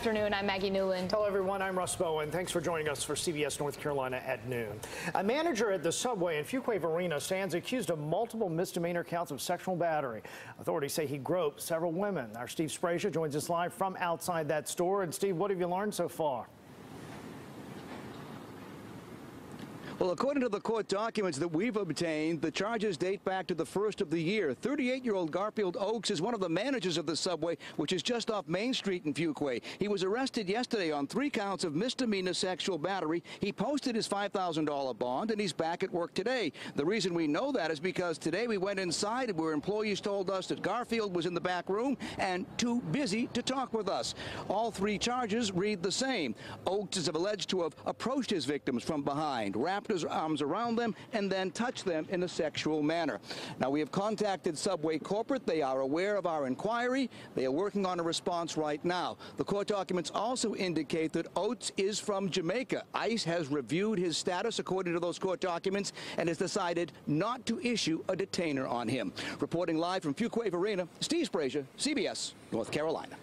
afternoon. I'm Maggie Newland. Hello, everyone. I'm Russ Bowen. Thanks for joining us for CBS North Carolina at noon. A manager at the subway in Fuquay-Varina stands accused of multiple misdemeanor counts of sexual battery. Authorities say he groped several women. Our Steve Sbraccia joins us live from outside that store. And Steve, what have you learned so far? Well, according to the court documents that we've obtained, the charges date back to the first of the year. 38-year-old Garfield Oakes is one of the managers of the subway, which is just off Main Street in Fuquay. He was arrested yesterday on three counts of misdemeanor sexual battery. He posted his $5,000 bond, and he's back at work today. The reason we know that is because today we went inside where employees told us that Garfield was in the back room and too busy to talk with us. All three charges read the same. Oakes is alleged to have approached his victims from behind, wrapped his arms around them, and then touch them in a sexual manner. Now, we have contacted Subway Corporate. They are aware of our inquiry. They are working on a response right now. The court documents also indicate that Oakes is from Jamaica. ICE has reviewed his status according to those court documents and has decided not to issue a detainer on him. Reporting live from Fuquay-Varina, Steve Sbraccia, CBS, North Carolina.